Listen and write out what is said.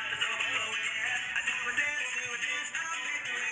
I a dance do a dance I'll be doing.